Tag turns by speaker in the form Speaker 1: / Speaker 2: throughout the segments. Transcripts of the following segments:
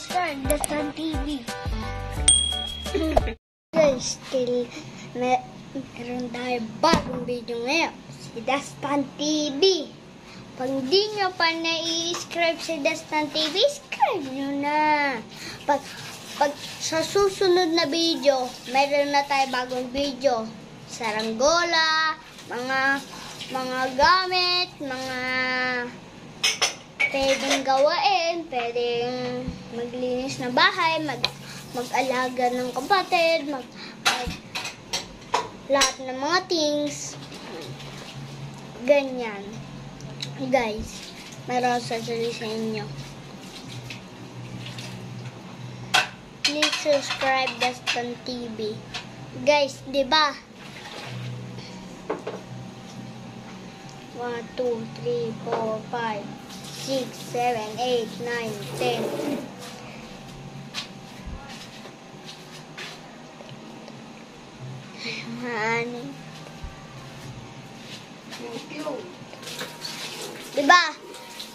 Speaker 1: Dastan TV. Guys, still may, meron tayo bagong video ngayon. Si Dastan TV. Pag di nyo pa na-subscribe si Dastan TV, subscribe nyo na. Pag, pag sa susunod na video, meron na tayo bagong video. Saranggola, mga mga gamit, mga pwedeng gawain, pwedeng maglinis na bahay, mag mag-alaga ng kapatid, mag, mag lahat ng mga things. Ganyan. Guys, meron sasabi sa inyo. Please subscribe Dastan TV. Guys, di ba? 1, 2, 3, 4, 5, 6, 7, 8, 9, 10. Honey. Diba?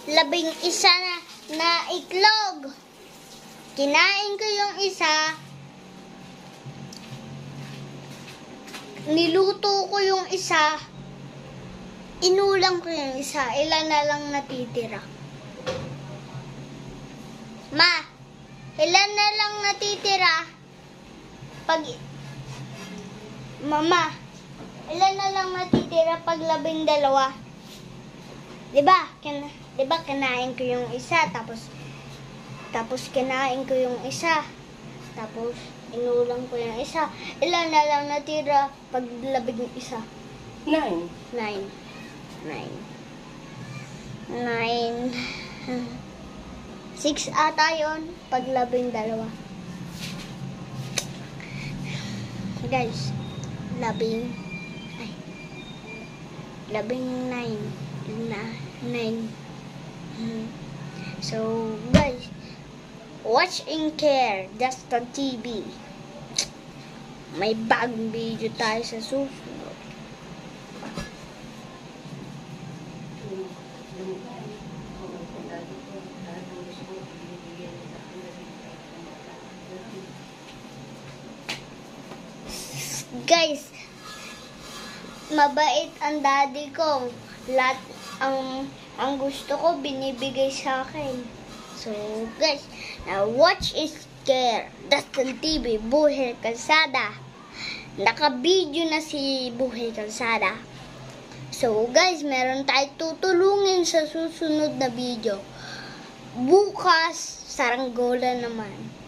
Speaker 1: Labing isa na, na itlog. Kinain ko yung isa. Niluto ko yung isa. Inulang ko yung isa. Ilan na lang natitira. Ma, ilan na lang natitira? Pag Mama, ilan na lang natitira pag labing dalawa? 'Di ba? Kin 'di ba kinain ko yung isa tapos tapos kinain ko yung isa. Tapos inulang ko yung isa. Ilan na lang natira pag labing isa?
Speaker 2: Nine.
Speaker 1: Nine. Nine. Nine. Six ata yun pag labing dalawa. Guys, labing ay labing nine na nine Hmm. so guys watch and care just on TV may bagong video tayo sa susunod guys mabait ang daddy ko. Lahat ang ang gusto ko binibigay sa akin. So, guys, now watch is care. Dastan TV, Buhay Kalsada. Naka-video na si Buhay Kalsada. So, guys, meron tayo tutulungin sa susunod na video. Bukas, saranggola naman.